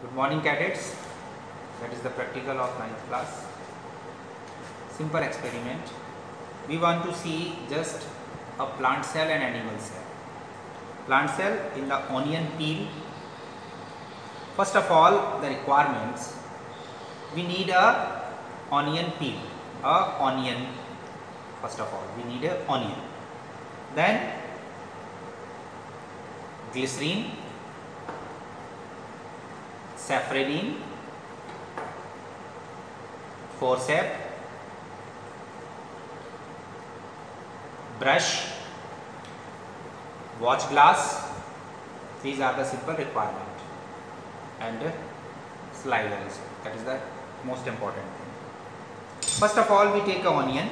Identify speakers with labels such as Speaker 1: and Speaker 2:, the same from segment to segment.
Speaker 1: Good morning cadets. That is the practical of 9th class. Simple experiment. We want to see just a plant cell and animal cell. Plant cell in the onion peel. First of all the requirements. We need a onion peel. A onion first of all we need a onion. Then glycerine safranin, forceps, brush, watch glass. These are the simple requirement and slide also. That is the most important thing. First of all, we take a onion,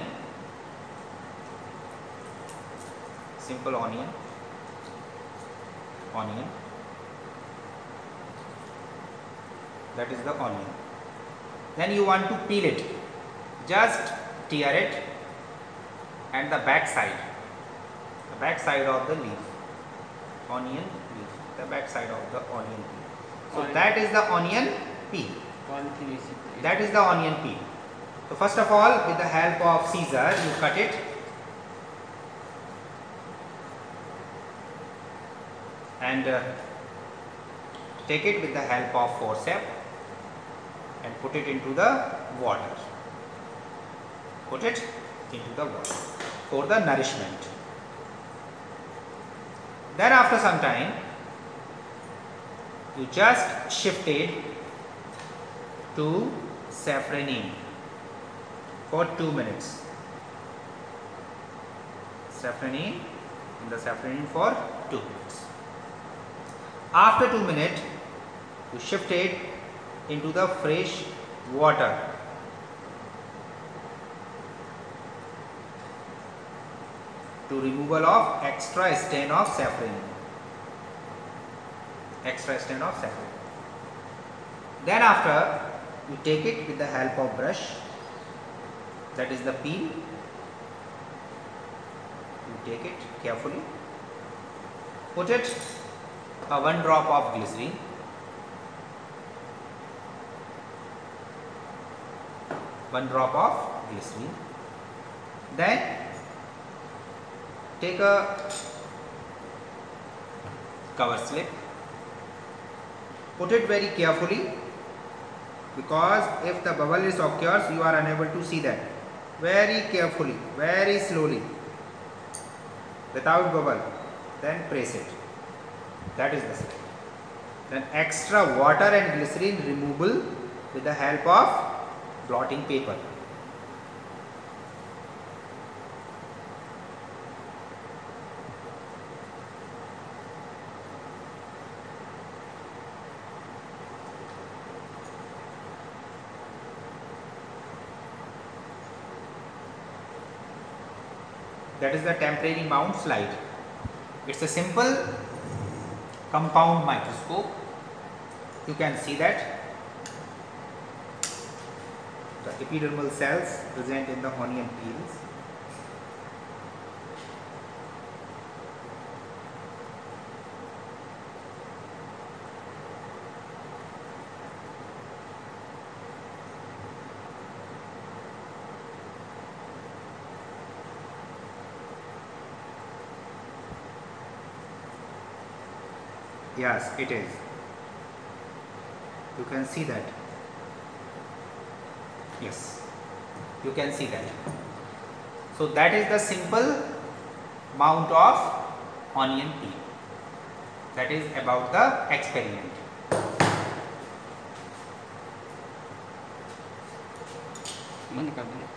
Speaker 1: simple onion, onion. That is the onion then you want to peel it. Just tear it and the back side. The back side of the leaf. Onion leaf. The back side of the onion peel. So
Speaker 2: Onion.
Speaker 1: that is the onion peel.
Speaker 2: One thing is it.
Speaker 1: that is the onion peel. So first of all with the help of scissor you cut it. And uh, take it with the help of forceps and put it into the water. Put it into the water for the nourishment. Then after some time you just shift it to safranin for 2 minutes. Safranin in the safranin for 2 minutes. After 2 minutes you shift it into the fresh water. To removal of extra stain of safranin extra stain of safranin then after you take it with the help of brush. That is the peel. You take it carefully. Put it a one drop of glycerine one drop of glycerine then take a cover slip. Put it very carefully because if the bubble is occurs you are unable to see that. Very carefully very slowly without bubble then press it. That is the step. Then extra water and glycerine removal with the help of blotting paper. That is the temporary mount slide. It's a simple compound microscope. You can see that the epidermal cells present in the onion peels. Yes it is. You can see that yes you can see that so that is the simple mount of onion peel that is about the experiment
Speaker 2: बंद कर दो